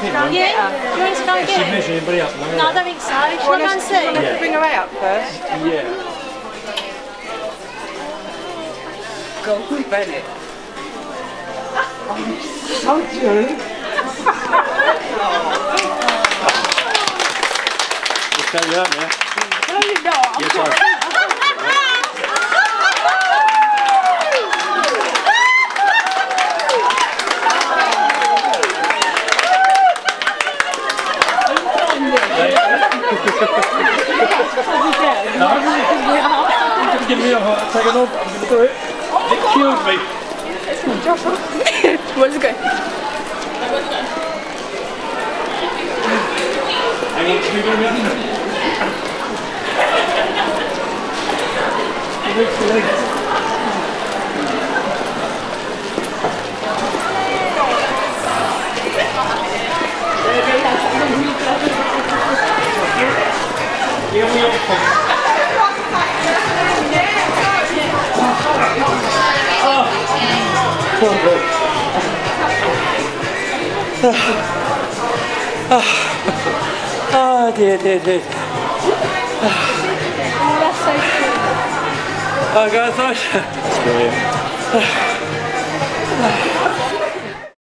pick one. Yeah, do you want to go and get it? don't think? Yeah. Bring her out first. Yeah. Bennett. Now. I'm going to do it. It killed me. Where's it going? Hang on, can we bring it up? Oh dear, dear, dear. Oh, guys, That's brilliant.